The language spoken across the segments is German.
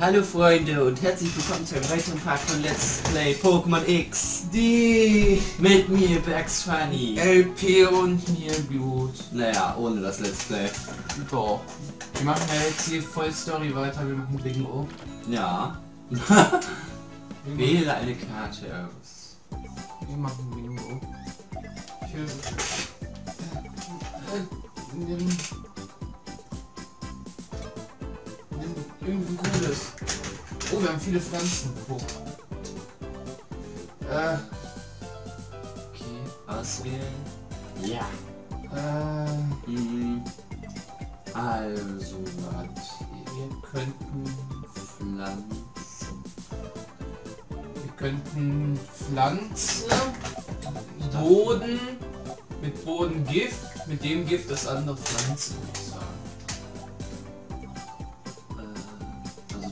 Hallo Freunde und herzlich willkommen zu einem weiteren Part von Let's Play Pokémon X. Die Mit mir, Bugs Funny. LP und mir Blut. Naja, ohne das Let's Play. Doch. Wir machen ja jetzt hier voll Story weiter, wir machen Bingo. Ja. Bingo. Wähle eine Karte aus. Wir machen Bingo. Für... Äh, nimm... Irgendein cooles. Oh, wir haben viele Pflanzen. Oh. Äh, Okay, auswählen. Ja. äh, Hm. Also, wir könnten... Pflanzen. Wir könnten Pflanze, Boden, mit Boden Gift, mit dem Gift das andere Pflanze, würde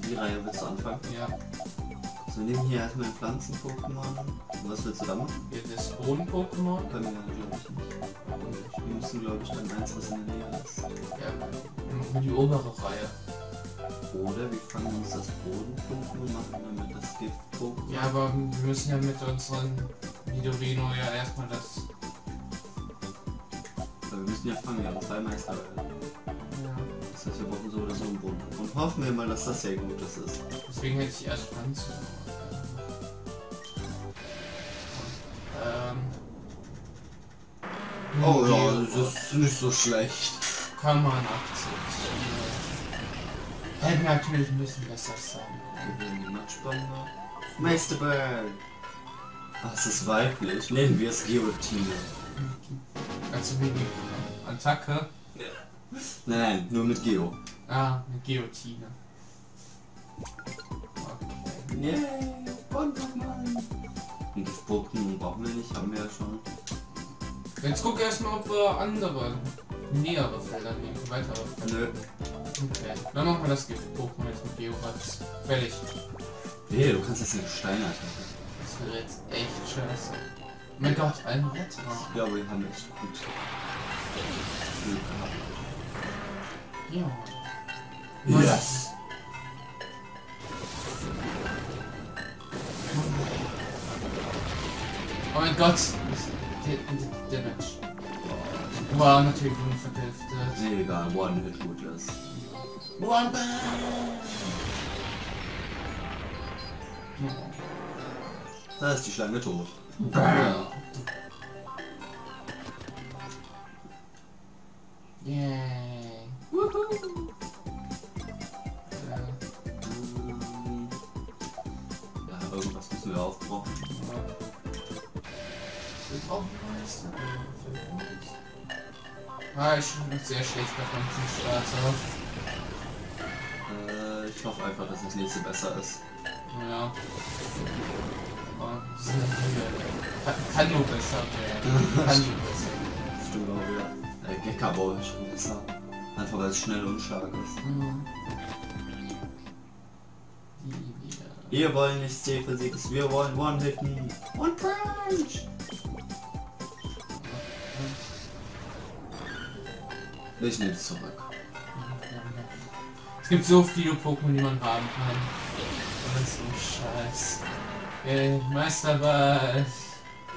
die Reihe willst du anfangen? Ja, So, wir nehmen hier erstmal ein Pflanzen-Pokémon. Was willst du da machen? hier das Boden-Pokémon. Können wir glaube ich nicht. Wir müssen glaube ich dann eins, was in der Nähe ist. Ja, die obere Reihe. Oder wir fangen uns das Boden-Pokémon machen, damit das Gift-Pokémon. Ja, aber wir müssen ja mit unseren Nidorino ja erstmal das... Weil wir müssen ja fangen, wir haben zwei Meister. Ja, hoffen wir mal, dass das sehr Gutes ist. deswegen hätte ich erst Pflanze. Ähm... Oh ja, Geo- das ist nicht so schlecht. Kann man akzeptieren. Hätte natürlich ein bisschen besser sein. Matschbombe. Meisterball! Ach, es ist weiblich. Nennen wir es Guillotine. Also wenig Attacke. Nein, nein, nur mit Geo. Ah, eine Guillotine. Okay. Yay, Pokémon! Und das Pokémon brauchen wir nicht, haben wir ja schon. Jetzt guck erstmal, ob wir andere, nähere Felder nehmen, weitere Felder. Nö. Okay. Dann machen wir das Gift-Pokémon jetzt mit Georatz. Fertig. Nee, du kannst jetzt eine Steinattacke. Das wäre jetzt echt scheiße. Mein Gott, ein Retter. Ich glaube, wir haben echt gut Glück gehabt. Ja. Yes. Oh mein Gott. Der Damage. Wow, natürlich unvergiftet. Nee, egal, One Hit Rootless. One Bang! Da ist die Schlange tot. Ja. Ah, ich bin sehr schlecht bei Pflanzenstarter. Äh, ich hoffe einfach, dass das nächste besser ist. Ja. Aber hier. Kann, nur besser werden. Kann nur besser Stimmt auch wieder. Äh, Gekabo ist schon besser. Einfach weil es schnell und stark ist. Die wieder. Wir wollen nicht Staples, wir wollen One-Hitten. One-Punch! Ich nehme es zurück. Es gibt so viele Pokémon, die man haben kann. Das ist so scheiße. Ey, Meisterball.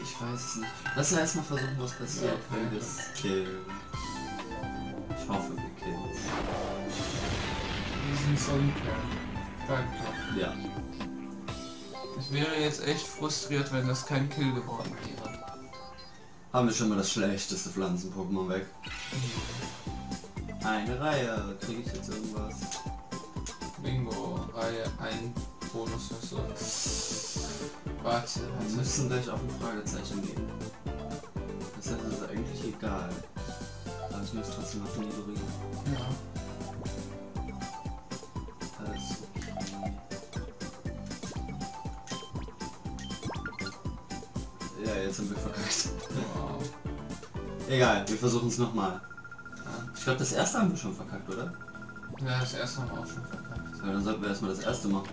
Ich weiß es nicht. Lass uns erstmal versuchen, was passiert, Ja, wenn wir es killen. Ich hoffe, wir killen es. Wir sind so ein Danke. Ja. Ich wäre jetzt echt frustriert, wenn das kein Kill geworden wäre. Haben wir schon mal das schlechteste Pflanzen-Pokémon weg. Eine Reihe. Kriege ich jetzt irgendwas? Bingo, Reihe, ein Bonus oder so. Warte, Wir müssen gleich auf ein Fragezeichen gehen. Das heißt, es ist eigentlich egal. Aber ich muss trotzdem auf. Alles okay. Ja, jetzt sind wir verkackt. Wow. Egal, wir versuchen es nochmal. Ich glaube, das erste haben wir schon verkackt, oder? Ja, das erste Mal auch schon verkackt. Ja, dann sollten wir erstmal das erste machen.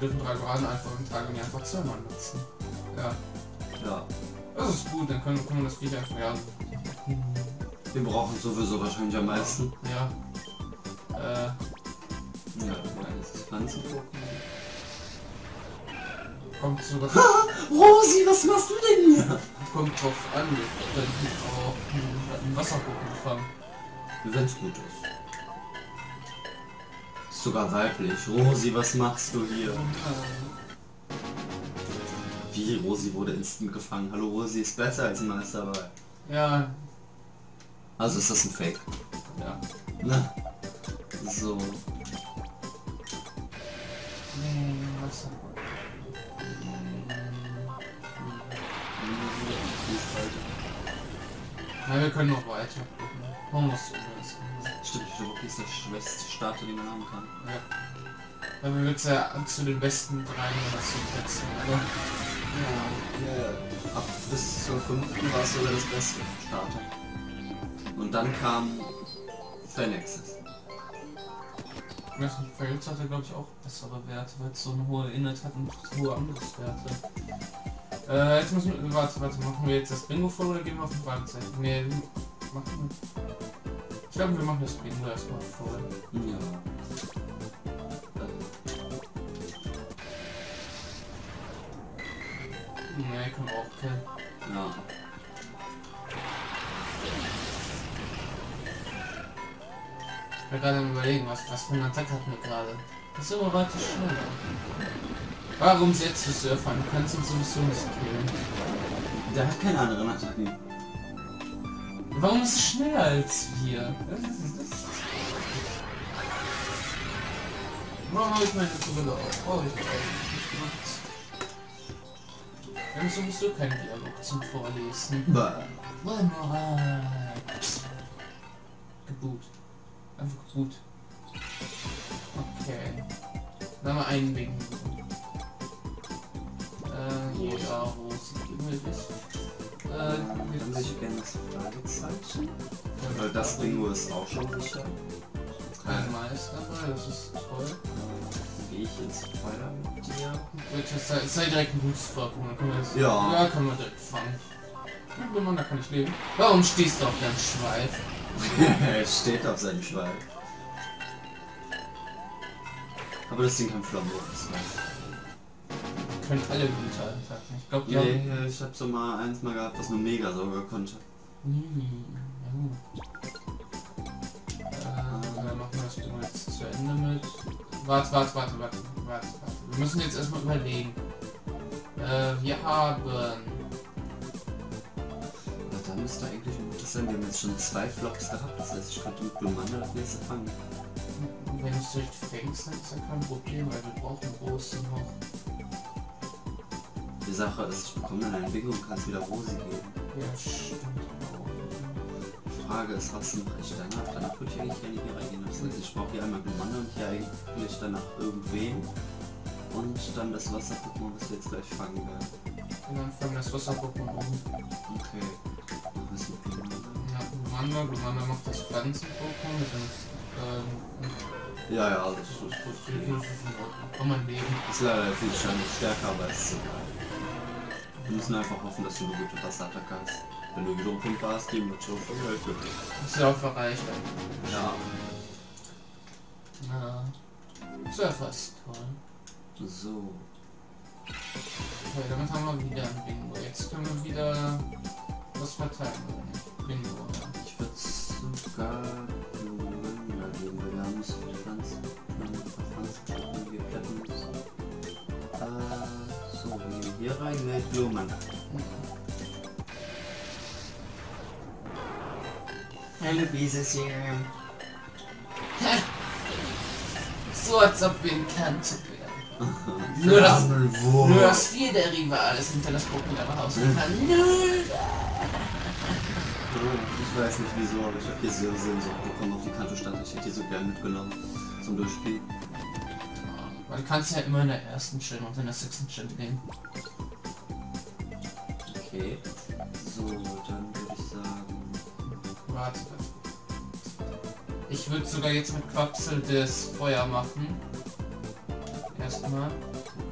Dürfen drei Graden einfach im Tag und einfach zweimal nutzen. Ja, Ja. das ist gut, dann können, können wir das Viech einfach ja. Wir brauchen sowieso wahrscheinlich am meisten. Ja. Äh, Ja, das ist Pflanzen-Pokémon. kommt sogar Rosi, was machst du denn hier? kommt drauf an, wenn ich auch einen Wasserpokémon fangen. Wenn's gut ist. Sogar weiblich. Rosi, was machst du hier? Wie? Rosi wurde instant gefangen. Hallo, Rosi ist besser als ein Meisterball. Ja, Also ist das ein Fake. ja. Ne? So. Nee. Ja, wir können noch weiter gucken. Man muss Stimmt, Shiroki ist der schwächste Starter, den man haben kann. Ja. Weil wir jetzt ja zu den besten drei Generationen setzen. Also, Ja, ja. Ab bis zur fünften war es sogar das beste Starter. Und dann kam weiß nicht, Fails hatte glaube ich auch bessere Werte, weil es so eine hohe Inhalt hat und hohe Angriffswerte. Äh, jetzt müssen wir. Warte, warte, machen wir jetzt das Bingo voll oder gehen wir auf den Fragezeichen? Nee, machen. Ich glaube, wir machen das Bingo erstmal voll. Ja. Nee, können wir auch kennen. Ja. Ich war gerade am überlegen, was, was für eine Attacke hatten wir gerade. Das ist aber weiter schneller. Warum setzt du Surfer? Du kannst ihn sowieso nicht killen. Der hat keine anderen Attacken. Warum ist es schneller als wir? Das ist, das ist Warum habe ich meine Brille auf? Brauche ich auch nicht gemacht. Wir haben sowieso keinen Dialog zum Vorlesen. Moral. Geboot. Einfach gut. Okay. Dann mal einen Wegen. Äh, ja, Rose. Äh, Dann jetzt- hätte ich gerne das Fragezeichen. Weil das Bingo ist auch schon sicher. Kein Meister dabei, das ist toll. Äh, Gehe ich ins Feuer mit dir? Bitte, sei, sei direkt ein gutes Pokémon, können wir das. Ja. Ja, können wir direkt fangen. Ja, Mann, da kann ich leben. Warum stehst du auf deinem Schweif? er steht auf seinem Schweif. Aber das Ding kann Flambo, das weiß Können alle gute Attacken. Ich glaube, ich. die haben. Nee, ich hab so mal eins mal gehabt, was nur mega sauger konnte. Hm, ja gut. Äh, dann machen wir das Ding jetzt zu Ende mit. Warte, warte, warte, warte, warte, warte. Wir müssen jetzt erstmal überlegen. Äh, wir haben. Ja, da müsste eigentlich ein gutes sein. Wir haben jetzt schon zwei Flops gehabt. Das heißt, ich könnte mit Blumanda das nächste fangen. Wenn du es direkt fängst, dann ist ja kein Problem, weil wir brauchen große noch. Die Sache ist, ich bekomme dann ein Bingo und kann es wieder Rosi geben. Ja, stimmt. Die Frage ist, was mache ich danach? Danach würde ich eigentlich gerne hier reingehen. Das heißt, ich brauche hier einmal Blumanda und hier eigentlich danach irgendwen. Und dann das Wasser-Pokémon, was wir jetzt gleich fangen werden. Und dann fangen das Wasser-Pokémon um. Okay. Wir es mit Blumanda. Ja, Glumanda, Glumanda macht das Pflanzen-Pokémon mit dem. Ähm, Ja, ja, das ist, das ist viel, viel in Ordnung. Kann man leben. ist leider viel stärker, aber es ist egal. Wir müssen einfach hoffen, dass du eine gute Wasserattacke hast. Wenn du Hydropumpe hast, die wird schon von Geld glücklich. Ist ja auch verreicht. Ja. Ja. Surfer ist toll. So. Okay, damit haben wir wieder ein Bingo. Jetzt können wir wieder was verteilen. Bingo, ja. Ich würde sogar hier mit Blumanda. Hallo, Bieseschen. So als ob wir in Kante wären. Nur das- Nur dass wir der Rivale sind, der das Pokémon Haus. Null! ich weiß nicht wieso, aber ich habe hier so Sehnsucht bekommen auf die Kanto-Stadt. Ich hätte die so gern mitgenommen zum Durchspielen. Man kann es ja immer in der ersten Gen und in der sechsten Gen gehen. Okay. So, dann würde ich sagen. Warte. Ich würde sogar jetzt mit Quapsel das Feuer machen. Erstmal.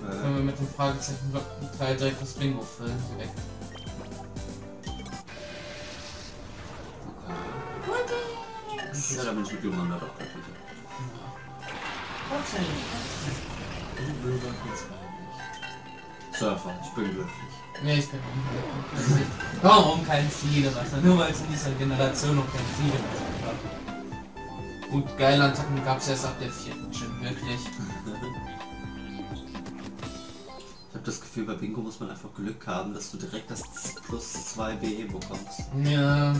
Können wir Äh, mit dem Fragezeichen 3 direkt das Bingo füllen. Direkt. okay. Ja, da bin ich mit Lumanda doch glücklich. Surfer, ich bin glücklich. Nee, ich bin unglücklich. Warum kein Fliederwasser? Nur weil es in dieser Generation noch kein Fliederwasser gab. Gut, geile Attacken gab es erst ab der vierten Gen, wirklich. Ich habe das Gefühl, bei Bingo muss man einfach Glück haben, dass du direkt das plus 2 BE bekommst. Ja. Äh,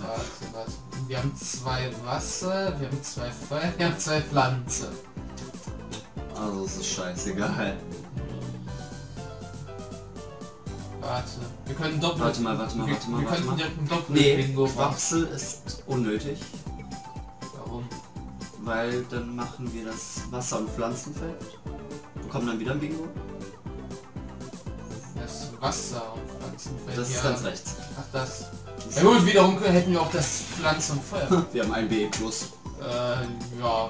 warte, warte. Wir haben zwei Wasser, wir haben zwei Feuer, wir haben zwei Pflanze. Also es ist scheißegal. Warte, wir können doppelt. Warte mal, warte mal, wir, warte mal, Wir warte könnten mal. direkt ein doppelt Nee. Quapsel ist unnötig, Warum? weil dann machen wir das Wasser- und Pflanzenfeld. Bekommen dann wieder ein Bingo. Das Wasser und Pflanzenfeld. Das ist ja. ganz rechts. Ach, das. Ja gut, wiederum hätten wir auch das Pflanzen und Feuer. Wir haben ein BE plus. äh, ja.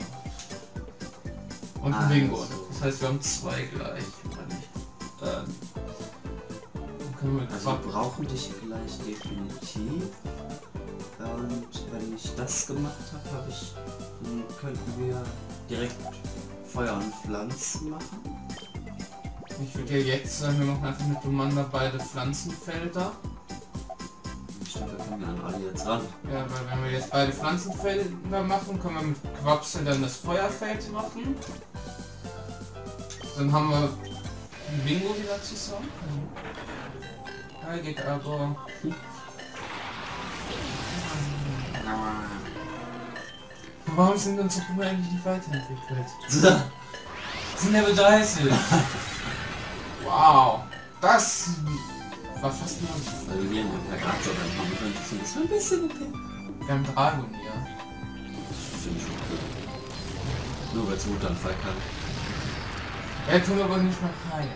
Und ein Also. Bingo. Das heißt, wir haben zwei gleich, oder nicht? Ähm. Mit Also wir brauchen dich gleich definitiv. Und wenn ich das gemacht habe, habe ich, dann könnten wir direkt Feuer und Pflanzen machen. Ich würde ja jetzt sagen, wir machen einfach mit Lumanda beide Pflanzenfelder. Stimmt, wir können ja an alle jetzt ran. Ja, weil wenn wir jetzt beide Pflanzenfelder machen, können wir mit Quapsel dann das Feuerfeld machen. Dann haben wir Bingo wieder zusammen. Ja, geht aber. Warum sind unsere Probleme eigentlich nicht weiterentwickelt? Sind Level 30. wow. Das war fast ein Anfang. Weil wir hier einen Plakator machen können. Das ist ein bisschen okay. Wir haben Dragon hier. Finde ich okay. Nur weil es Wutanfall kann. Er tun aber nicht mal heilen.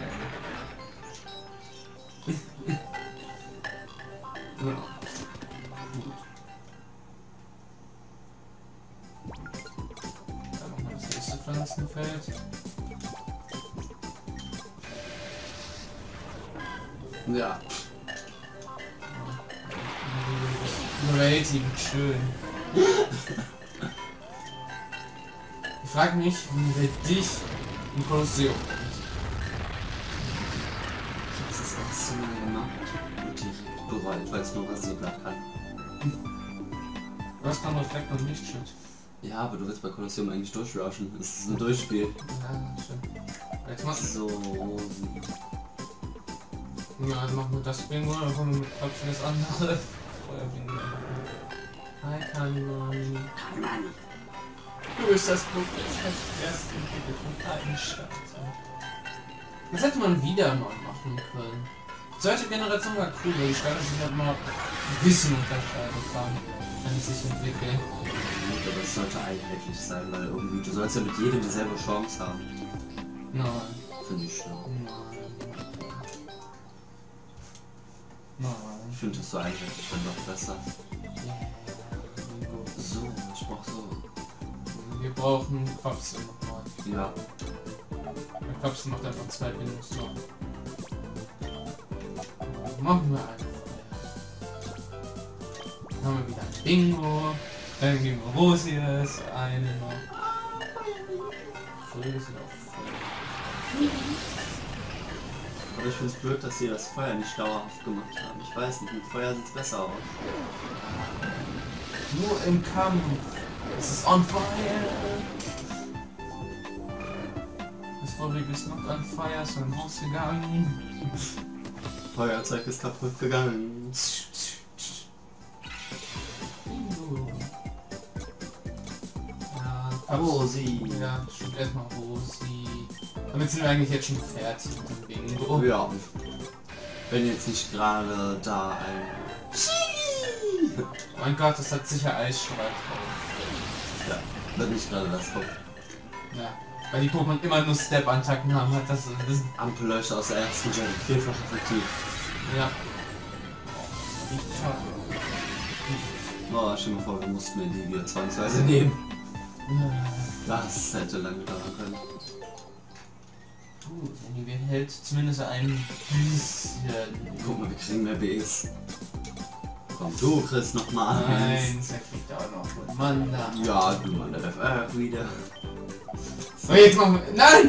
Ja. Rating, schön. Ich frage mich, wie wir dich im Kolosseum das das erste Mal gemacht. Und direkt bereut, weil es nur Rasierblatt kann. Du hast noch Reflekt und Lichtschutz. Ja, aber du willst bei Kolosseum eigentlich durchrushen. Es ist ein Durchspiel. Ja, schön. Jetzt So, ja, dann machen wir das Bingo, dann kommen wir mit Köpfen das andere. Feuerbingo. Hi, Kanimani. Du bist das Buch, das erst entwickelt von alten Stadt. Das hätte man wieder mal machen können. Zweite Generation war cool, weil die Stadt sich halt mal Wissen unterscheidet haben, wenn es sich entwickelt. Gut, aber es sollte einheitlich sein, weil irgendwie, du sollst ja mit jedem dieselbe Chance haben. Nein. Finde ich schlau. Nein. Nein. Ich finde das so einheitlich dann doch besser. So, ich brauch so. Wir brauchen nochmal. Ja. Der Quapsel macht einfach zwei Bindungs noch. Machen wir einfach. Dann haben wir wieder ein Bingo. Dann geben wir Rosius eine noch. Voll. Aber ich finde es blöd, dass sie das Feuer nicht dauerhaft gemacht haben. Ich weiß nicht, mit Feuer sieht es besser aus. Nur im Kampf. Es ist on fire. Das Vorbild ist noch on fire, ist dann rausgegangen. Feuerzeug ist kaputt gegangen. Ja. Rosi. Ja, stimmt erstmal Rosi. Damit sind wir eigentlich jetzt schon fertig mit dem Bingo. Ja. Wenn jetzt nicht gerade da ein... Oh mein Gott, das hat sicher Eisstrahl. Ja, wenn nicht gerade das kommt. Ja. Weil die Pokémon immer nur Step-Attacken haben, hat das ein bisschen... Ampelleuchte aus der ersten Gen. Vielfach effektiv. Ja. Riecht schade. Oh, stell dir mal vor, wir mussten mir die wieder zwangsweise nehmen. Ja. Das hätte lange dauern können. Gut, wenn die hält zumindest ein bisschen. Guck mal, wir kriegen mehr Bs. Komm, du kriegst noch mal eins. Eins, er kriegt auch noch von Manda. Ja, du Mann, der FF wieder. So, jetzt machen wir. Nein!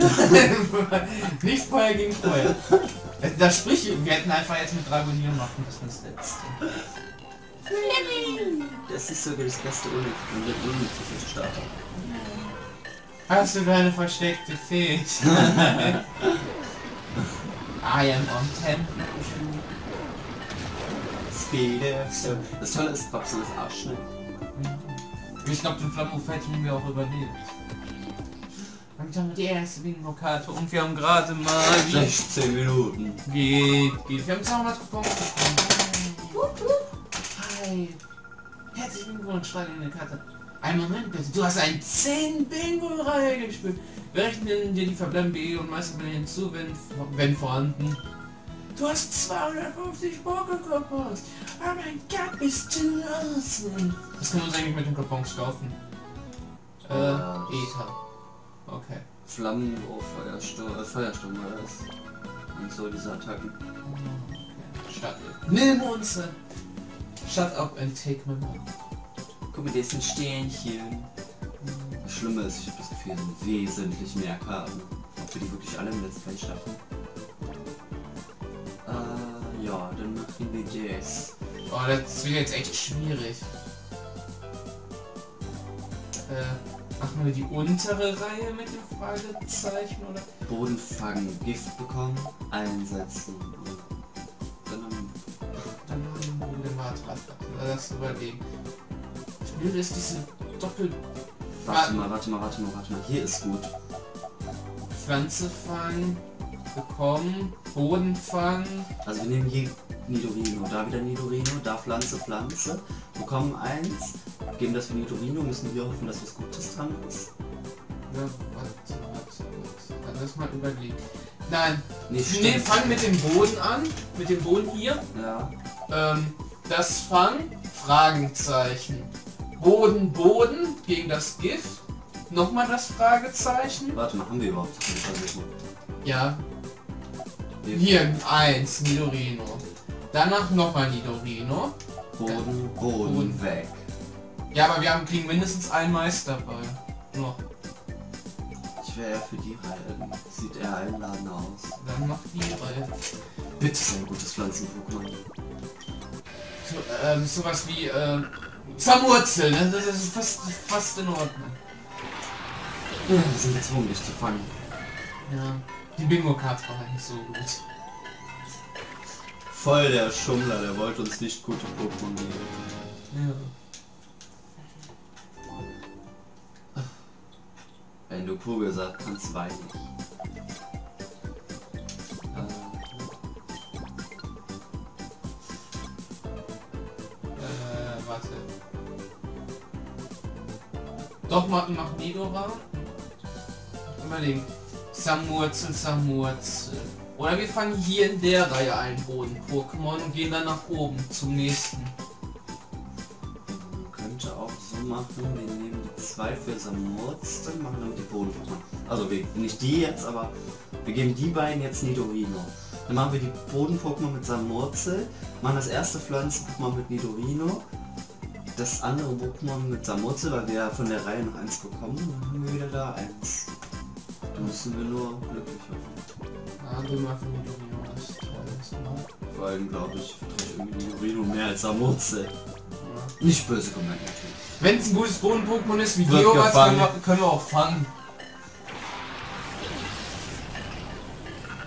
nein, Nicht Feuer gegen Feuer. Das sprich, wir hätten einfach jetzt mit Dragonier machen müssen, das letzte. Das ist sogar das beste zu Starter. Hast du deine versteckte Fähigkeit? I am on tempo. Speed so. Das Tolle ist, Babs ist arschschnell. Ich glaube, den Flammenfeld haben wir auch überlebt. Und die erste Bingo-Karte und wir haben gerade mal... 16 Minuten. Geht, geht. Wir haben 200 Coupons bekommen. Hi. Herzlichen Glückwunsch, schreib in die Karte. Ein Moment bitte, du hast ein 10 Bingo-Reihe gespielt. Wir rechnen dir die verbleibenden BE und Meisterbälle hinzu, wenn, wenn vorhanden. Du hast 250 Poké-Coupons. Oh mein Gott, bist du los? Was können wir uns eigentlich mit den Coupons kaufen? Äh, Äh, Ether. Okay. Flammen, oh, Feuersturm, äh, Feuersturm war das. Und so diese Attacken. okay. Up. Nimm uns! Shut up and take my money. Guck mal, der ist ein Sternchen. Das Schlimme ist, ich habe das Gefühl, sind wesentlich mehr Karten. Ob wir die wirklich alle im Let's Play schaffen? Äh, ja, dann machen wir das. Oh, das wird jetzt echt schwierig. Äh, machen wir die untere Reihe mit dem Fragezeichen oder? Bodenfang, Gift bekommen, einsetzen. und Dann haben Dann haben wir den Matrate. Das überlegen. Das Blöde ist diese Doppel Warte mal, warte mal, warte mal, warte mal. Hier ist gut. Pflanze fangen, bekommen, Boden fangen. Also wir nehmen hier Nidorino, da wieder Nidorino, da Pflanze, Pflanze. Bekommen eins, geben das für Nidorino, müssen wir hoffen, dass was Gutes dran ist. Ja, warte, warte, warte. Lass mal überlegen. Nein, Nee, nee, fang mit dem Boden an. Mit dem Boden hier. Ja. Ähm, das Fang, Fragezeichen. Boden, Boden gegen das Gift. Nochmal das Fragezeichen. Warte mal, haben wir überhaupt? Ja, hier eins Nidorino. Danach nochmal Nidorino. Boden, Boden, Boden. weg. Ja, aber wir haben kriegen mindestens einen Meister bei. Noch. Ich wäre eher für die Reihe. Sieht eher einladend aus. Dann macht die Reihe. Bitte ist ein gutes Pflanzen-Pokémon. So, ähm, sowas wie ähm, Zamurzel, ne? Das ist fast, fast in Ordnung. Ja, wir sind gezwungen, dich zu fangen. Ja. Die Bingo-Karte war halt nicht so gut. Voll der Schummler, der wollte uns nicht gute Pokémon geben. Ja. Wenn du Kugel sagst, kannst weinen. Äh, warte. Doch, mach, mach Nidora. Überlegen. Samurzel, Samurzel. Oder wir fangen hier in der Reihe ein Boden-Pokémon und gehen dann nach oben zum nächsten. Man könnte auch so machen, wir nehmen die zwei für Samurz, dann machen wir die Boden-Pokémon. Also nicht die jetzt, aber wir geben die beiden jetzt Nidorino. Dann machen wir die Boden-Pokémon mit Samurzel, machen das erste Pflanzen-Pokémon mit Nidorino, das andere Pokémon mit Samurzel, weil wir ja von der Reihe noch eins bekommen, dann haben wir wieder da eins. Da müssen wir nur glücklich hoffen. Ja, du mal für Nidorino, das ist toll. Das ist immer- Vor allem glaube ich, irgendwie Nidorino mehr als Samurzel. ja. Nicht böse gemeint natürlich. Wenn es ein gutes Boden-Pokémon ist wie Wird Geomat, können wir, können wir auch fangen.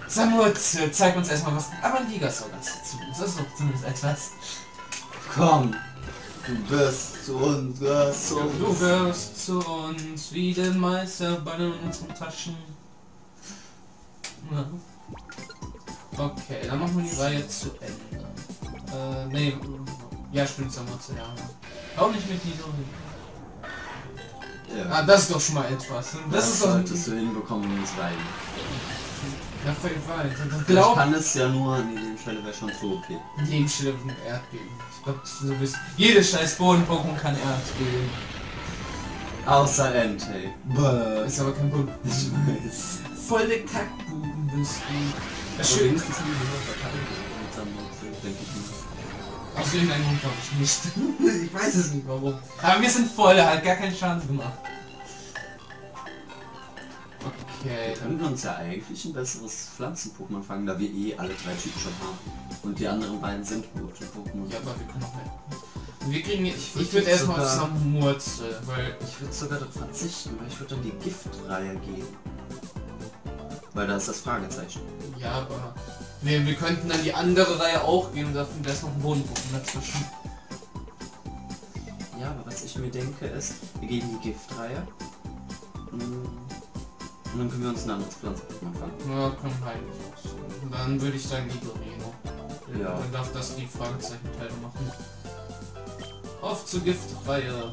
Samurzel, zeig uns erstmal was. Aber ein Ligasol das dazu. Das ist doch zumindest etwas. Komm, du wirst zu uns, wirst zu uns. Du wirst zu uns wie der Meister bei unseren Taschen. Ja. Okay, dann machen wir die Reihe zu Ende. Äh, nee, ja stimmt, Ende. Auch nicht mit Nidorino. Ja. Ah, das ist doch schon mal etwas. Das, das ist doch... solltest du hinbekommen, es rein. Ja, voll weit. Ich Ich glaube, kann es ja nur an der Stelle wäre schon zu okay. Lebensstelle von Erdbeben. Ich glaube, du bist... Jedes scheiß Boden-Pokémon kann Erdbeben. Außer Entei. Ist aber kein Boden. Ich weiß. Volle Kackbuben bist du. Das Aber schön. wenigstens haben wir noch verteidigt denke ich mal. Aus irgendeinem Grund glaube ich nicht. ich weiß es nicht warum. Aber wir sind voll, hat gar keinen Schaden gemacht. Okay, Können wir uns ja eigentlich ein besseres Pflanzen-Pokémon fangen, da wir eh alle drei Typen schon haben. Und die anderen beiden sind gute Pokémon. Ja, aber wir können noch mehr. Wir kriegen jetzt, ich, würd ich würde erstmal auf Samurzel, weil Ich würde sogar darauf verzichten, weil ich würde dann die Giftreihe geben. Weil da ist das Fragezeichen. ja, aber wir, wir könnten dann die andere Reihe auch gehen und dafür da ist noch ein Bodenpokémon dazwischen. Ja, aber was ich mir denke ist, wir geben die Giftreihe. mm, Und dann können wir uns ein anderes Pflanzen-Pokémon fangen. Ja, können wir eigentlich auch so. Und dann würde ich sagen Nidorino. Ja. Dann darf das die Fragezeichen-Teile machen. Auf zur Giftreihe.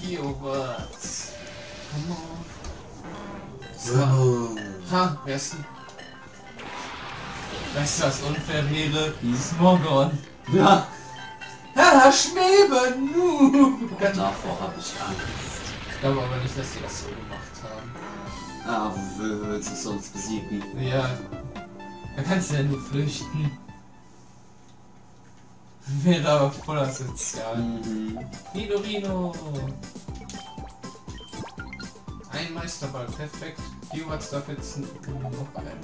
Geowatz. Come on. So. Ha, wer ist denn? Weißt du, was unfair wäre? Hm. Smogon. Ja! Haha, Schweben! Nu! Davor habe ich Angst. Ich glaube aber nicht, dass die das so gemacht haben. Ah, wie willst du sonst besiegen? Ja. Da kannst du ja nur flüchten. Wäre aber voller Sozial. Mhm. Nidorino! Ein Meisterball, perfekt. Geowatz darf jetzt noch einmal.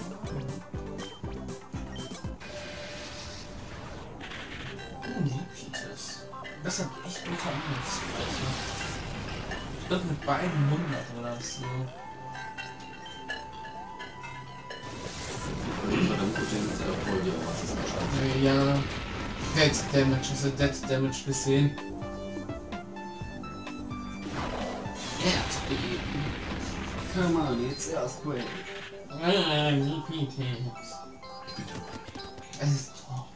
Oh, Lipites. Das hat echt gute Angriffsweise. Ich glaube mit beiden 100 oder so. Ja. Dead Damage, du Dead Damage gesehen? Come on, jetzt. Ah, Lipites. Es ist tot.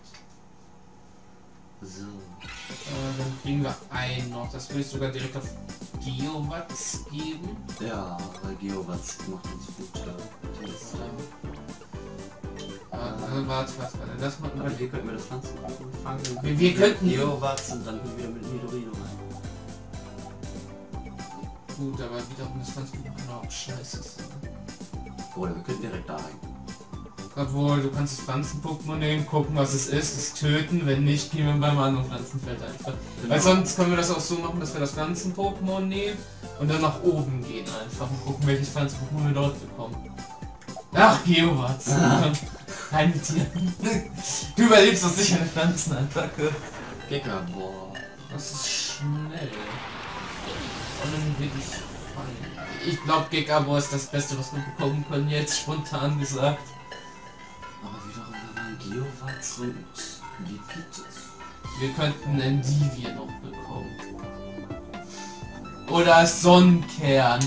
So. Äh, dann kriegen wir einen noch. Das will ich sogar direkt auf Geowatz geben. Ja, weil Geowatz macht uns gut. ja. Äh, warte, warte, warte. Das machen Aber hier könnten wir das Pflanzen fangen. Wir- wir könnten- Geowatz und dann wieder mit Nidorino rein. Gut, aber wiederum das ganze genau scheiße. Oder wir könnten direkt da rein. Obwohl, du kannst das Pflanzen-Pokémon nehmen, gucken, was es ist, es töten. Wenn nicht, gehen wir beim anderen Pflanzenfeld einfach. Genau. Weil sonst können wir das auch so machen, dass wir das Pflanzen-Pokémon nehmen und dann nach oben gehen einfach und gucken, welches Pflanzen-Pokémon wir dort bekommen. Ach, Geowatz. Rein mit dir. Du überlebst doch sicher eine Pflanzenattacke. Giga, boah. Das ist schnell. Und dann will ich. Ich glaube, Gegabor ist das Beste, was wir bekommen können, jetzt spontan gesagt. Aber wiederum, da waren Geowatz und Lipites. Wir könnten Endivie noch bekommen. Oder Sonnenkern.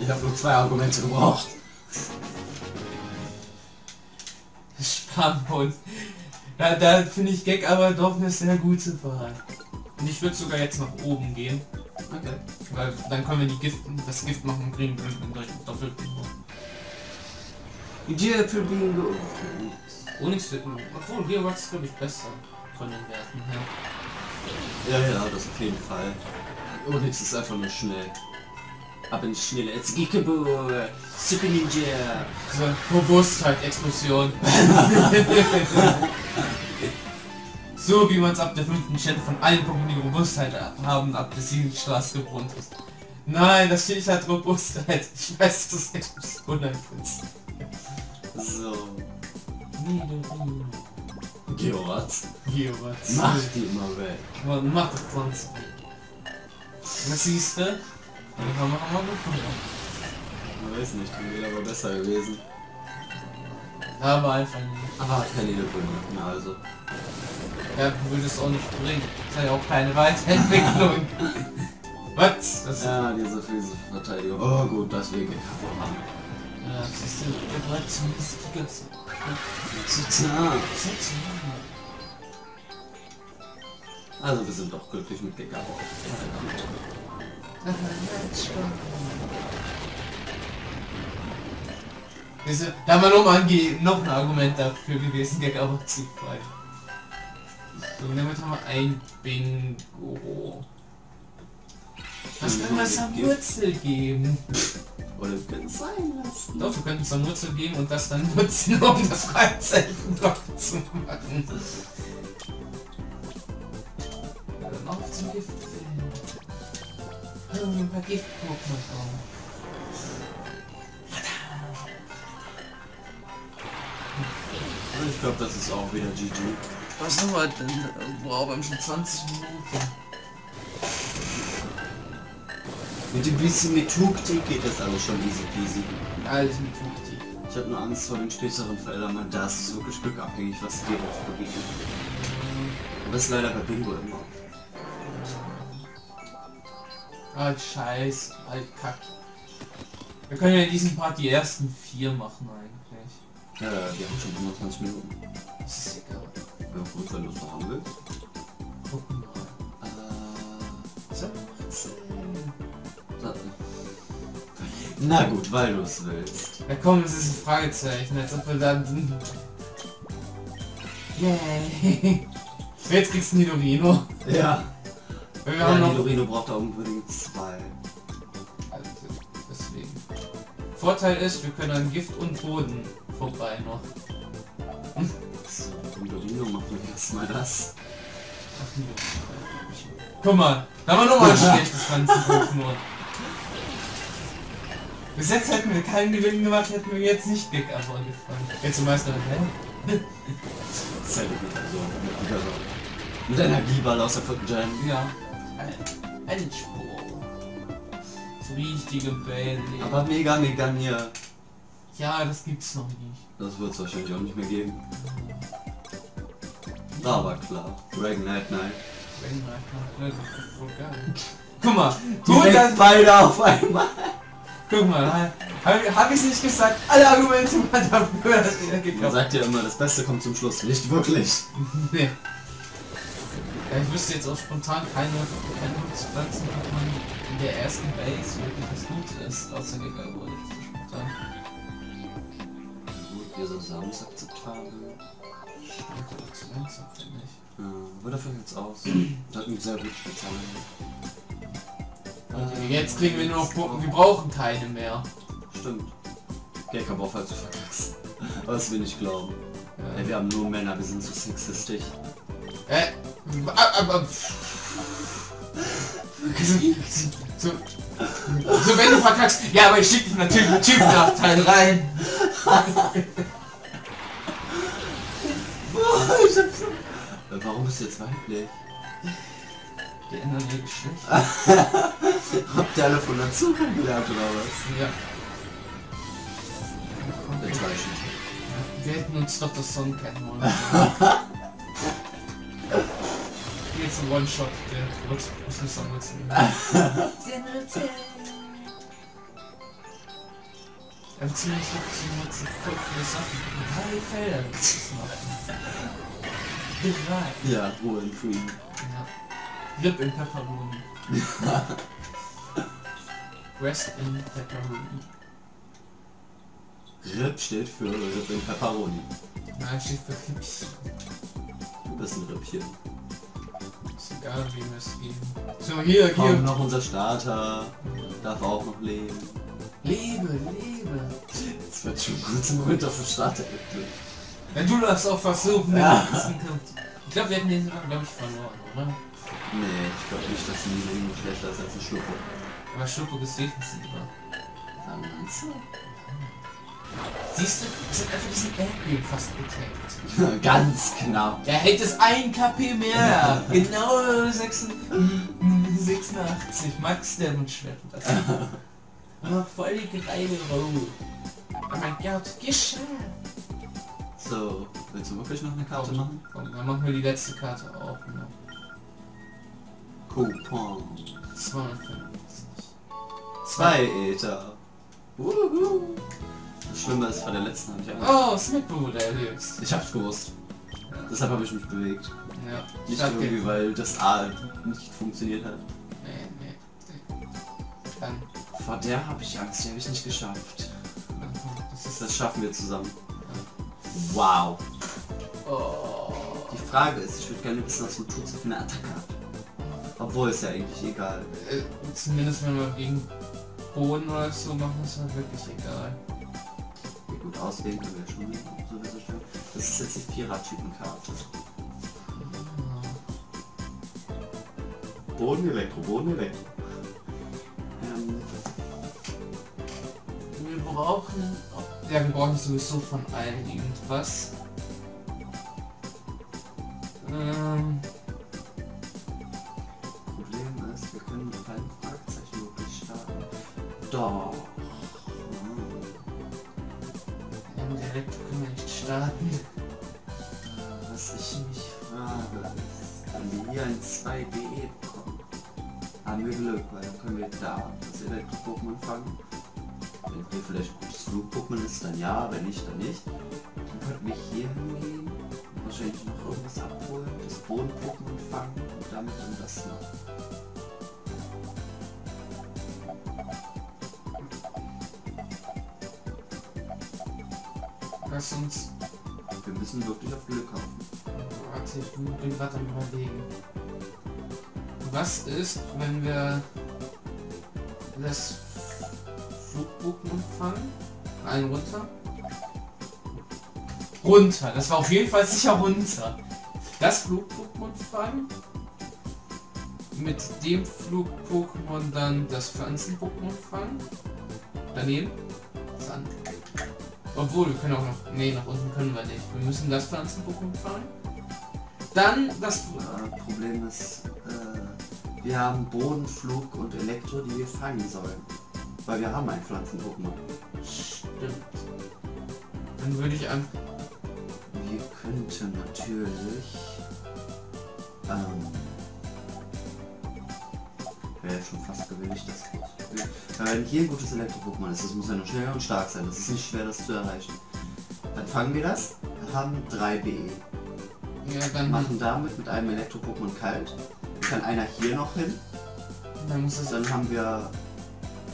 Ich habe nur zwei Argumente gebraucht. Spannend. Da, da finde ich Gag aber doch eine sehr gute Wahl. Und ich würde sogar jetzt nach oben gehen, Okay. weil dann können wir die Gift, das Gift machen und kriegen einen Doppelbingo. Diepe Bingo. Onyx wird, obwohl Geowatz ist glaube ich besser von den Werten her. Ja, ja, das auf jeden Fall. Onyx ist einfach nur schnell. Aber nicht schnell als Gikabo. Super Ninja. So, Robustheit, Explosion. so wie man es ab der fünften Gen von allen Pokémon, die Robustheit haben, ab der siebten Straße gewohnt ist. Nein, das steht hat Robustheit. Ich weiß, dass das ist. So. Nidorino. Geowatz. Geowatz. Mach die mal weg. Man macht das sonst. Was siehst du? Dann haben wir haben wir bekommen. Ich weiß nicht, die wäre aber besser gewesen. Aber einfach nicht. Aber hat keine Hilfe also. Ja, würde es auch nicht bringen. Das ist ja auch keine Weiterentwicklung. Was? Das Ja, diese fiese Verteidigung. Oh gut, kaputt machen. Ja, das ist der war zumindest Gigas. Total. Also wir sind doch glücklich mit Gekabo. Diese, da mal ange noch ein Argument dafür gewesen, zu frei. So, damit haben wir ein Bingo. Was können wir Samurzel geben? Oder wir können es sein lassen. Doch, wir könnten Samurzel geben und das dann nutzen, um das Freizeitendruck zu machen. Dann auf zum Gift. Ein paar Gift-Pokémon Ich glaube, das ist auch wieder GG. Was haben wir denn? Wow, wir haben schon 20 Minuten. Mit dem bisschen mit Tukti geht das alles schon easy peasy. Alles mit Tukti. Ich habe nur Angst vor den späteren Veränderungen, da ist es wirklich glückabhängig, was dir drauf begegnet. Aber das ist leider bei Bingo immer. Halt Scheiß, halt Kack. Wir können ja in diesem Part die ersten vier machen eigentlich. Ja, wir haben schon 25 Minuten. Das ist egal. Wenn du es noch haben willst. Gucken mal. Äh, da- Na gut, weil du es willst. Ja komm, es ist ein Fragezeichen, als ob wir dann sind. Yay. Jetzt kriegst du Nidorino. Ja. Wir Ja, haben noch... Nidorino braucht da unbedingt zwei. Also, deswegen. Vorteil ist, wir können an Gift und Boden vorbei noch. So, Nidorino machen wir erstmal das. Guck mal, da haben wir nochmal ein schlechtes Pflanzen-Pokémon. Bis jetzt hätten wir keinen Gewinn gemacht, hätten wir jetzt nicht Gig angefangen. Jetzt zum Meister, hä? Das halt gut, also mit, wieder so. mit einer Gieball aus der vierten Gen. Ja. Ein, Spur. So richtige Bälle. Aber mega, mega mir. Ja, das gibt's noch nicht. Das wird es wahrscheinlich auch nicht mehr geben. Aber klar. Dragon Knight Knight. Wenn man einfach- das ist voll geil. Guck mal, Direkt dass, beide auf einmal. guck mal, habe hab ich nicht gesagt, alle Argumente waren dafür, dass wir Man gekauft sagt ja immer, das Beste kommt zum Schluss. Nicht wirklich. Nee. Ja, ich wüsste jetzt auch spontan keine, keine die man in der ersten Base wirklich was Gutes ist, außer gegangen wurde. Spontan. Gut, dieser Samen ist akzeptabel. Stimmt, aber zu langsam, finde ich. Ja, aber dafür jetzt aus. Das hat einen sehr gut speziellen. Und jetzt kriegen wir nur noch Pokémon, wir brauchen keine mehr. Stimmt. Gecko braucht halt zu verkackst. Was wir nicht glauben. Ja. Ey, wir haben nur Männer, wir sind so sexistisch. Äh, aber... So, so wenn du verkackst, ja, aber ich schicke dich natürlich mit Typnachteil rein. Ich hab's so... Warum bist du jetzt weiblich? Die ändern ihr Geschlecht. Habt ihr alle von dazu kennengelernt oder was? Ja. Enttäuschend. Wir hätten uns doch das Song kennen wollen. Jetzt ein One-Shot, der wird muss nicht Song Er wird zumindest noch zu nutzen, voll viele Sachen. Drei Felder zu machen. Drei. Ja, Ruhe in Frieden. Ja. Rip in Pepperoni. Rest in Pepperoni. RIP steht für RIP in Pepperoni. Nein, steht für Hips. Du bist ein Rippchen. Ist egal, wie wir es geben. So, hier, Komm, hier. noch unser Starter. Darf auch noch leben. Lebe, lebe. Es wird schon gut zum Moment auf Starter geklickt. Ja, du darfst auch versuchen, Ja. wenn es kommt. Ich glaube, wir hätten den sogar, glaube ich, verloren, oder? Nee, ich glaube nicht, dass ein Leben schlechter ist als ein Schlucke. Aber Schlucko ist defensiver. Dann meinst du? Siehst du, es hat einfach diesen Airbeam fast getankt. Ganz knapp. Er hält es 1 KP mehr. genau 86, 86 Max Damage Wert. War voll die geile Rolle. Oh mein Gott, geschafft. So, willst du wirklich noch eine Karte Komm. machen? Komm, dann machen wir die letzte Karte auch. Ne? Coupon. 255. Zwei Ether. Uhu. Das Schlimme ist, vor der letzten habe ich einfach... Oh, Smackboot erlebst. Ich hab's gewusst. Deshalb habe ich mich bewegt. Ja. Nicht irgendwie, geht. weil das A nicht funktioniert hat. Nee, nee. Dann. Vor der habe ich Angst, die habe ich nicht geschafft. Das ist Das schaffen wir zusammen. Wow. Oh. Die Frage ist, ich würde gerne wissen, was Lututze für eine Attacke hat. Obwohl ist ja eigentlich egal. Äh, zumindest wenn wir gegen Boden oder so machen, ist halt wirklich egal. Wie gut auswählen können wir schon sowieso schon. Das ist jetzt die Vierer-Typen-Karte. Boden, Elektro, Boden, Elektro. Ähm, brauchen. Ja, wir brauchen sowieso von allen irgendwas. Ähm, Problem ist, wir können mit keinem Fragezeichen wirklich starten. Doch. ja, mit Elektro können wir nicht starten. Äh, Was ich mich frage, ist, wenn wir hier ein 2BE bekommen, haben wir Glück, weil dann können wir da das Elektro-Pokémon fangen. Wenn hier vielleicht ein gutes Flug-Pokémon ist, dann ja, wenn nicht, dann nicht. Dann könnten wir hier hingehen, wahrscheinlich noch irgendwas abholen, das Boden-Pokémon fangen und damit dann das machen. Lass uns. Wir müssen wirklich auf Glück hoffen. Warte, ich bin gerade am überlegen. Was ist, wenn wir das Fangen? Einen runter? Runter, das war auf jeden Fall sicher runter. Das Flug-Pokémon fangen. Mit dem Flug-Pokémon dann das Pflanzen-Pokémon fangen. Daneben. Sand. Obwohl, wir können auch noch... Nee, nach unten können wir nicht. Wir müssen das Pflanzen-Pokémon fangen. Dann das... Äh, Problem ist, äh, wir haben Boden, Flug und Elektro, die wir fangen sollen. Weil wir haben ein Pflanzen-Pokémon. Dann würde ich einfach... Wir könnten natürlich. Ähm, wäre schon fast gewilligt, das wenn hier ein gutes Elektro-Pokémon ist, das muss ja nur schnell und stark sein. Das ist nicht schwer, das zu erreichen. Dann fangen wir das, haben 3 BE. Ja, dann, Machen damit mit einem Elektro-Pokémon kalt. Kann einer hier noch hin. dann muss. Dann haben wir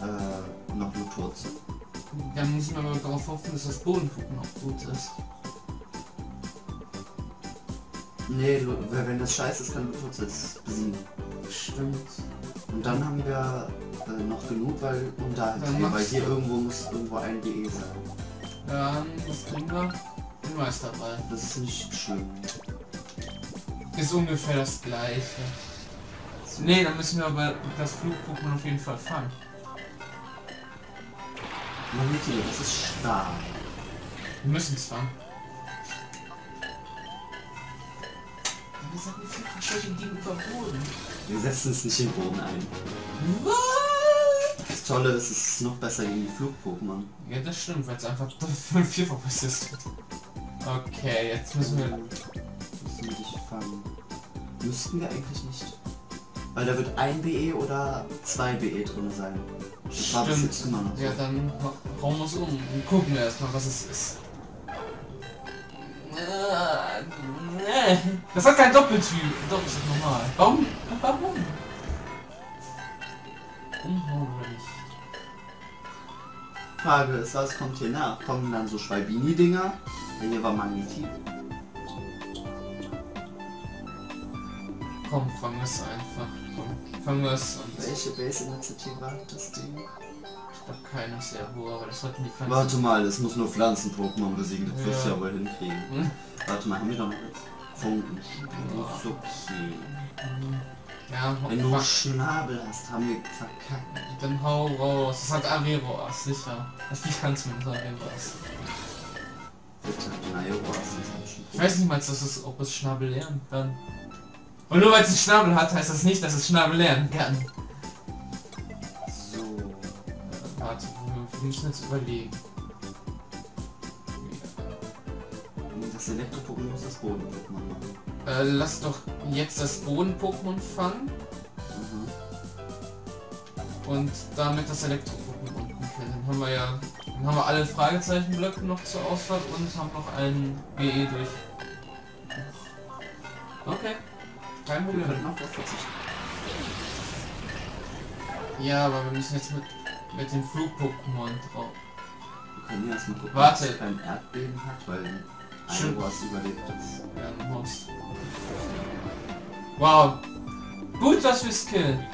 äh, noch Luturze. Dann müssen wir aber darauf hoffen, dass das Boden-Pokémon auch gut ist. Nee, wenn das scheiße ist, kann Luturze es besiegen. Stimmt. Und dann haben wir äh, noch genug, weil um da Dann weil hier irgendwo muss irgendwo ein DE sein. Dann, was kriegen wir? Den Meisterball. Das ist nicht schön. Ist ungefähr das gleiche. Nee, dann müssen wir aber das Flug-Pokémon auf jeden Fall fangen. Magnetilo, das ist stark. Wir müssen es fangen. Wir sind viel Versprechung gegenüber Boden. Wir setzen es nicht in den Boden ein. What? Das Tolle ist, es ist noch besser gegen die Flug-Pokémon. Ja, das stimmt, weil es einfach 5-4 verpasst ist. Okay, jetzt müssen wir... Müssen wir dich fangen. Müssten wir eigentlich nicht. Weil da wird ein BE oder zwei BE drin sein. Stimmt. Ja, dann ha- hauen wir es um und gucken wir erstmal, was es ist. Das hat kein Doppeltyp. Doch, ist normal. Warum? Warum? Unmöglich. Frage ist, was kommt hier nach? Kommen dann so Schwalbini-Dinger? Ja, Hier war Magnetit. Komm, wir es einfach. Fangen wir es und Welche Base-Initiative hat das Ding? ich glaube keine sehr hohe, aber das sollten die Pflanzen. Warte mal, es muss nur Pflanzen-Pokémon besiegen, das wirst du Ja. ja wohl hinkriegen. Hm? Warte mal, haben wir doch noch jetzt Funken? Ist okay. Ja, Wenn du Schnabel hast, haben wir verkackt. dann hau raus. Das hat Areroas, sicher. Das kannst du mit Areroas? Bitte, ist Ich weiß nicht mal, dass es, ob es Schnabel lernen kann. Und nur weil es einen Schnabel hat, heißt das nicht, dass es Schnabel lernen kann. So. Äh, warte, wir, müssen jetzt überlegen. Das Elektro-Pokémon muss das Boden-Pokémon machen. Äh, lass doch jetzt das Boden-Pokémon fangen. Mhm. und damit das Elektro-Pokémon killen. Dann haben wir ja, dann haben wir alle Fragezeichenblöcke noch zur Auswahl und haben noch einen BE durch. Okay, kein Problem. könnten auch darauf verzichten. Ja, aber wir müssen jetzt mit, mit dem Flug-Pokémon drauf. Wir können ja erstmal gucken, Warte. ob es kein Erdbeben hat, weil Stimmt. Iowas überlebt das. Ja, du musst. Wow. Gut, dass wir es killen.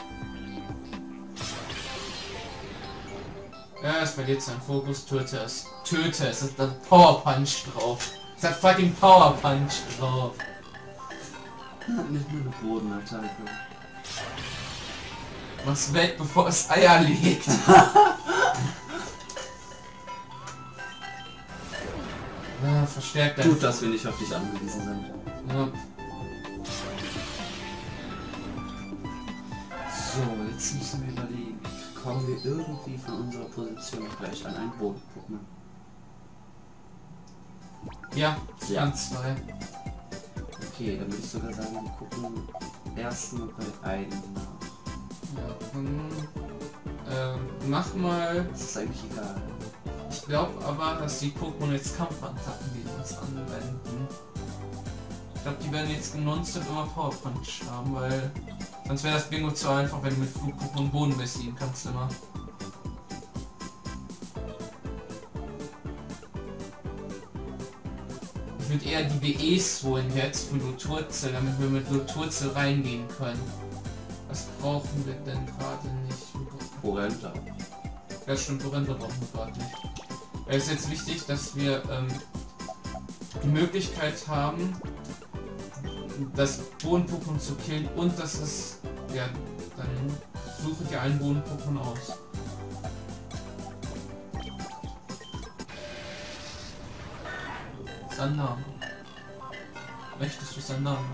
Ja, es verliert seinen Fokus, töte es. Töte es, hat dann Power Punch drauf. Es hat fucking Power Punch drauf. Nicht nur eine Bodenattacke. Mach's weg, bevor es Eier legt. ja, verstärkt Gut, dass wir nicht auf dich angewiesen sind. Ja. So, jetzt müssen wir überlegen, kommen wir irgendwie von unserer Position gleich an einen Boden-Pokémon? Ja, Ja. an zwei. Okay, dann würde ich sogar sagen, wir gucken erstmal bei einem nach. Ja, dann, ähm, mach mal. Das ist eigentlich egal. Ich glaube aber, dass die Pokémon jetzt Kampfattacken gegen uns anwenden. Ich glaube, die werden jetzt genonstop immer Power Punch haben, weil sonst wäre das Bingo zu einfach, wenn du mit Flug-Pokémon Boden besiegen kannst immer. Würde eher die BEs holen jetzt für Luturzel, damit wir mit Luturzel reingehen können. Was brauchen wir denn gerade nicht? Porenta. Ja, stimmt, Forente brauchen wir gerade nicht. Es ist jetzt wichtig, dass wir ähm, die Möglichkeit haben, das Boden-Pokémon zu killen und dass es, ja, dann suche dir einen Boden-Pokémon aus. Sandam. Möchtest du Sandam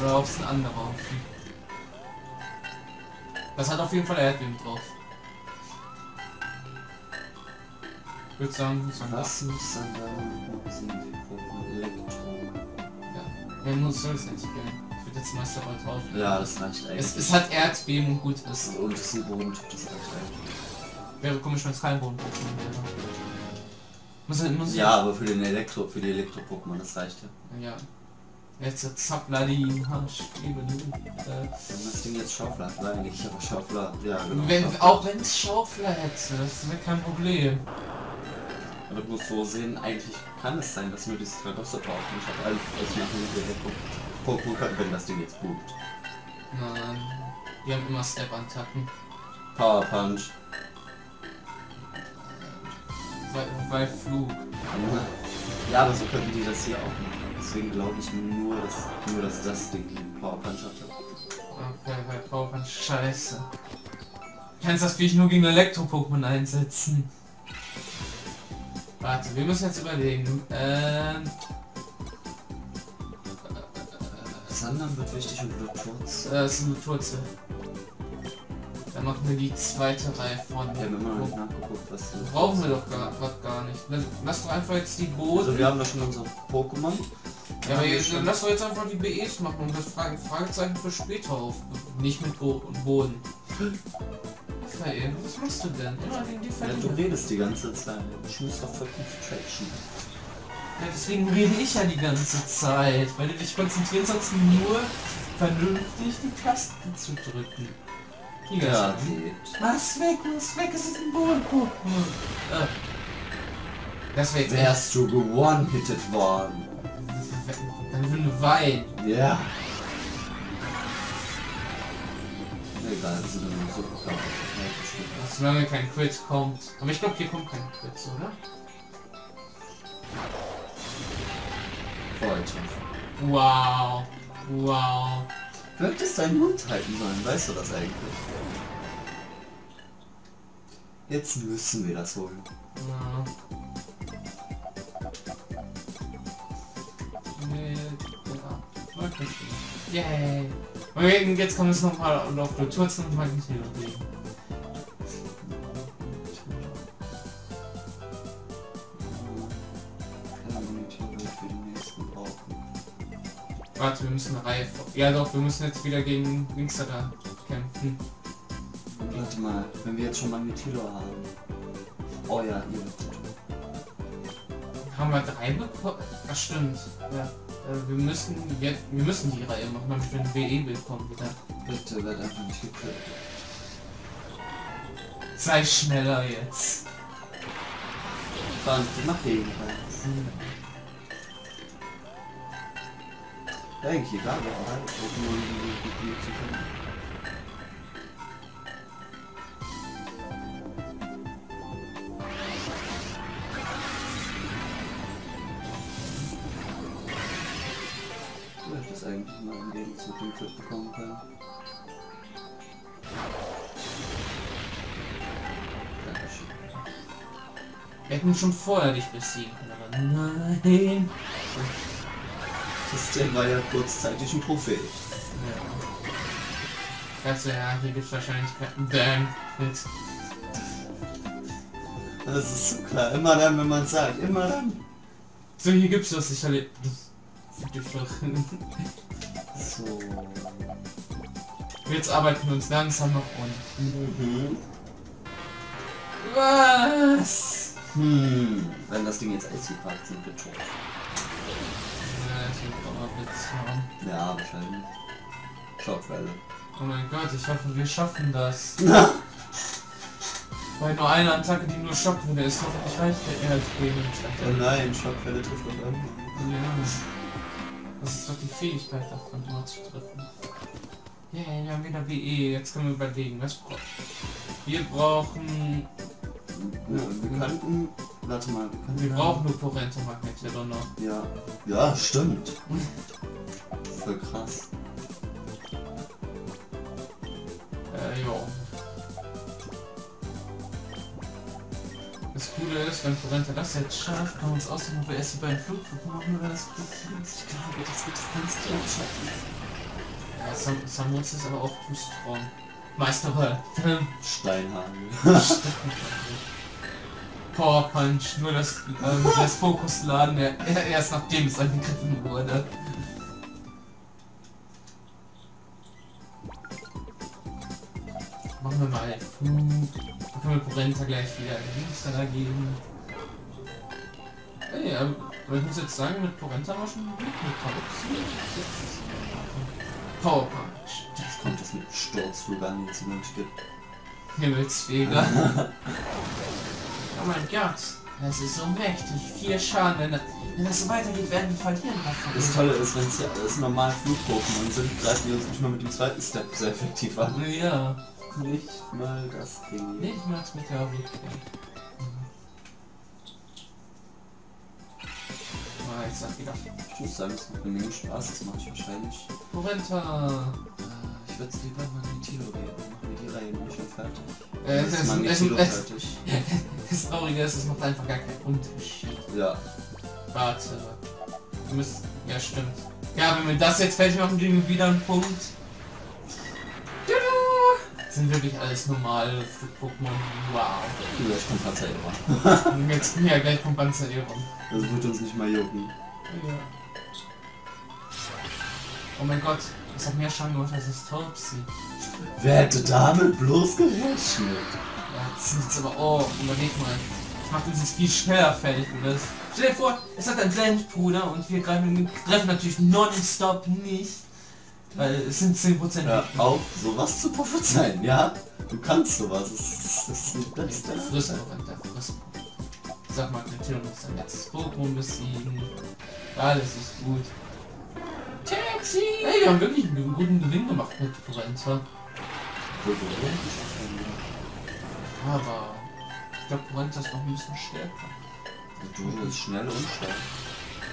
Oder auf ein anderer Haufen? Das hat auf jeden Fall Erdbeben drauf. Ich würde sagen, Sandam. Was muss dann da sind die Pokémon Elektro? Ja, soll es nicht gehen. Ich würde jetzt Meisterball drauf. Ja, das reicht eigentlich. Es, es hat Erdbeben und gut ist. Und es ist ein Bodentyp, das reicht eigentlich. Wäre komisch, wenn es kein Boden-Pokémon wäre. Muss, muss Ja, aber für den Elektro, für die Elektro-Pokémon, das reicht ja. Ja. Jetzt Zappladin, Handspiegel, äh, Wenn das Ding jetzt Schaufler hat, nein, nicht, aber Schaufler, ja genau. wenn, Schaufler. Auch wenn es Schaufler hätte, das wäre kein Problem. Aber du musst so sehen, eigentlich kann es sein, dass nur dieses Tragosse braucht. Und ich habe alles ausmachen mit der Elektro-Pokémon kann, wenn das Ding jetzt boomt. Nein, wir haben immer Step-Attacken. Power Punch. Weil, weil Flug. Ja, aber so könnten die das hier auch machen. Deswegen glaube ich nur, dass, nur, dass das Ding den Power Punch hatte. Okay, weil Powerpunch scheiße. Du kannst das Viech nur gegen Elektro-Pokémon einsetzen. Warte, wir müssen jetzt überlegen. Ähm, Sandern wird wichtig und Bluetooth. äh, ist eine Turze. Dann machen wir die zweite Reihe von. Wir haben noch nicht nachgeguckt, was du Brauchen wir doch gar, grad gar nicht. Lass- Lass doch einfach jetzt die Boden. Also wir haben doch schon unsere Pokémon. ja, aber jetzt, schon- lass doch jetzt einfach die BEs machen und das Frage, Fragezeichen für später auf. Nicht mit Bo Boden. Raphael, was machst du denn? Immer gegen die Ja, du redest die ganze Zeit. Ich muss doch für Concentration. Ja, deswegen rede ich ja die ganze Zeit, weil du dich konzentrieren sollst, nur vernünftig die Tasten zu drücken. Die Ja, geht. Was weg, was weg, es ist ein Boden. Äh. Das wäre jetzt. Wärst du gewone-hitted worden. Dann würden wir weinen. Ja. Egal, sind immer so verkauft. Solange kein Crit kommt. Aber ich glaube, hier kommt kein Crit, oder? Volltreffer. Wow. Wow. Du hättest deinen Mund halten sollen, weißt du das eigentlich? Jetzt müssen wir das holen. Ja. Yay. Und jetzt wir es nochmal auf Bluetooth und mal nicht überlegen. Ja, Warte, wir müssen eine Reihe vor. Ja doch, wir müssen jetzt wieder gegen Linksatter kämpfen. warte mal, wenn wir jetzt schon Magnetilo haben. Oh ja, hier. Haben wir drei bekommen? Ach stimmt. Ja. Äh, wir müssen jetzt, wir müssen die Reihe machen, damit wir ein WE bekommen wieder. Bitte werd einfach nicht gekillt. Sei schneller jetzt. Dann mach jedenfalls. Ja, eigentlich egal, aber halt, um die Gebiete zu können. Du hättest eigentlich mal im Gegenzug den Crit bekommen können. Dankeschön. Wir hätten schon vorher dich besiegen können, aber nein. Das System war ja kurzzeitig ein Prophet. Ja. Also ja, hier gibt es Wahrscheinlichkeiten. Damn. Das ist so klar. Immer dann, wenn man sagt. Immer dann. So, hier gibt's das sicherlich. Fick dich doch. So. Jetzt arbeiten wir uns langsam nach unten. Mhm. Was? Hm. Wenn das Ding jetzt aussieht, sind wir tot. Ja, haben. Wahrscheinlich. Schockwelle. Oh mein Gott, ich hoffe, wir schaffen das. Weil nur eine Attacke, die nur Schockwelle ist, hoffentlich reicht der Erd gegen Oh nein, Schockwelle trifft auf einen. Ja. Das ist doch die Fähigkeit davon, nur zu treffen. Yeah, wir haben wieder WE. Jetzt können wir überlegen, was brauchen wir? brauchen... Ja, wir könnten. Warte mal, wir könnten. Wir brauchen nur Porrento Magnetron noch. Ja. Ja, stimmt. Voll krass. Äh, jo. Das Coole ist, wenn Porrento das jetzt schafft, kann man uns aussuchen, ob wir erst die beiden Flugflug machen oder das Flugflug. Ich glaube, das wird das ganz klar schaffen. Ja, Sam Samus ist aber auch too strong. Meister Steinhagel. Power Punch, nur das, ähm, das Fokusladen erst nachdem es angegriffen wurde. Machen wir mal Flug. Dann können wir Porenta gleich wieder Links da geben. Ey, aber aber ich muss jetzt sagen, mit Porenta war schon gut mit Power Punch. Jetzt kommt das mit Sturzflug an, jetzt immer gibt. Himmelsfeger. oh mein Gott. Das ist so mächtig. Vier Schaden. Wenn das, wenn das so weitergeht, werden wir verlieren. Das Tolle ist, wenn es ja alles normal Flugpokémon sind, greifen wir uns nicht mal mit dem zweiten Step sehr effektiv an. Ja. Nicht mal das Ding. Nicht mal das Meteorit. Ah, ich sag wieder. Ich muss sagen, es macht eine Menge Spaß, das mache ich wahrscheinlich. Porenta. Äh, Ich würde es lieber Magnetilo geben. Machen wir die Reihe nämlich fertig. Äh, Jetzt es ist ist- Magnetilo es- es-. Das Traurige ist, es macht einfach gar keinen Unterschied. Ja. Warte. Du musst. Ja, stimmt. Ja, wenn wir das jetzt fertig machen, kriegen wir wieder einen Punkt. Tudu! Sind wirklich alles normale Pokémon. Wow. Ja, ich kommt Panzer immer. Und jetzt ja gleich kommt Panzer Eron. Das wird uns nicht mal jucken. Ja. Oh mein Gott, das hat mehr Schaden gemacht als das Taubsi. Wer hätte damit bloß gerechnet? Ja, das jetzt aber. Oh, überleg mal. Ich mach dieses viel schneller fertig wie das. Stell dir vor, es hat einen Blendbruder und wir greifen, treffen natürlich nonstop nicht. Weil es sind 10% Ja, auf sowas zu prophezeien, ja? Du kannst sowas, das ist, das ist nicht das Der Frissmoment, der Frissmoment. Sag mal, natürlich muss sein letztes Pokémon besiegen. Alles ist gut. Taxi! Ey, wir haben wirklich einen guten Gewinn gemacht mit Porenta. Aber ich glaube, Porenta ist noch ein bisschen stärker. Du bist schnell und stark.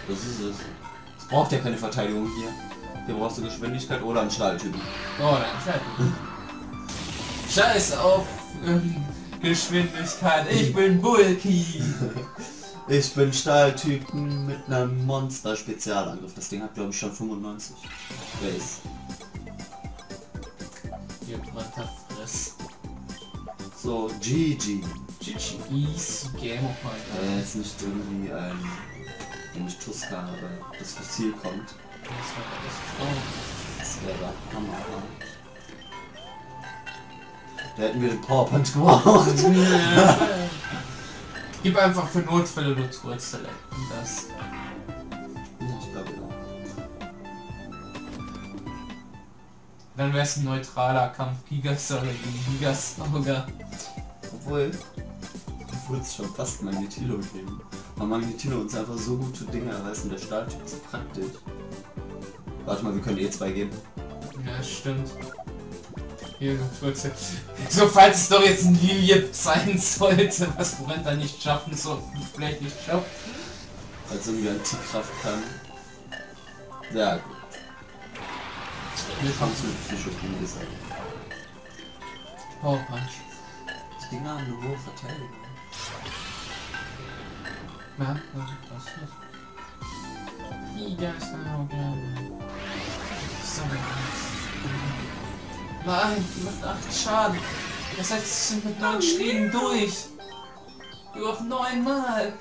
Das ist es. Es braucht ja keine Verteidigung hier. Hier brauchst du Geschwindigkeit oder einen Stahltypen. Oh, dann scheiße. Scheiß auf ähm, Geschwindigkeit. Ich bin Bulky. Ich bin Stahltypen mit einem Monster-Spezialangriff. Das Ding hat glaube ich schon 95. Base. Hier Porenta friss. So, GG. GG. Easy Game of my Äh, ist nicht irgendwie ein... Nämlich Tuska, aber das Fossil kommt. Das war alles. Oh. Das wäre der Hammer. Da hätten wir den Power Punch gebraucht. Gib einfach für Notfälle nur kurz selecten das. Dann wäre es ein neutraler Kampf Gigasauger gegen Gigasauger. Obwohl, obwohl es schon fast Magnetilo geben. Aber Magnetilo uns einfach so gute Dinge erweisen, der Stahltyp ist praktisch. Warte mal, wir können eh zwei geben. Ja, stimmt. Hier, kurze. So, falls es doch jetzt ein Lilie sein sollte, was Brenta nicht schaffen soll, vielleicht nicht schafft. Als irgendwie Antikraft kann. Ja, gut. Wir kommen zu Psychokin gesagt. Power Punch. Die Dinger haben eine hohe Verteidigung. Ja, ja, das ist. Gigasauger. So. Nein, die macht 8 Schaden. Das heißt, sie sind mit 9 Schlägen durch. Über 9 Mal.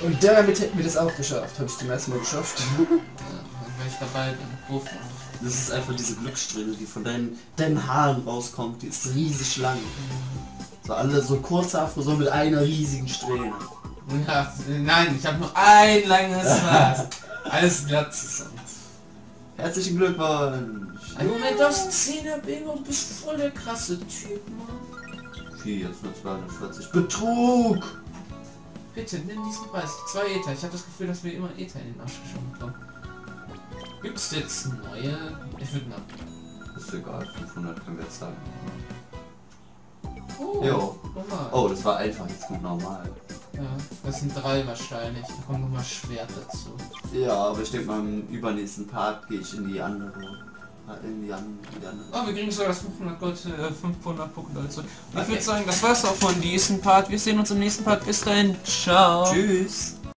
Und damit hätten wir das auch geschafft. Habe ich zum ersten Mal geschafft. Beim Wurf. Das ist einfach diese Glückssträhne, die von deinen, deinen Haaren rauskommt. Die ist riesig lang. So alle so kurze Afro, so mit einer riesigen Strähne. Ja, nein, ich habe nur ein langes Haar. Alles glatt zusammen. Herzlichen Glückwunsch! Ein Moment, hast 10er Bingo bist voll der krasse Typ, Mann. Okay, jetzt nur 240. Betrug! Bitte, nimm diesen Preis. Zwei Ether. Ich habe das Gefühl, dass wir immer Ether in den Arsch geschoben bekommen. Gibt's jetzt neue? Ich würde nach. Ist egal, 500 können wir jetzt sagen. Oh, Jo. normal. Oh, das war einfach, jetzt kommt normal. Ja, das sind drei wahrscheinlich. Da kommt nochmal Schwert dazu. Ja, aber ich denke mal im übernächsten Part gehe ich in die andere. In die, an, in die andere. Oh, wir kriegen sogar das 500 Gold, äh, 500 Pokémon zurück. Ich Okay. würde sagen, das war's auch von diesem Part. Wir sehen uns im nächsten Part. Bis dahin. Ciao. Tschüss!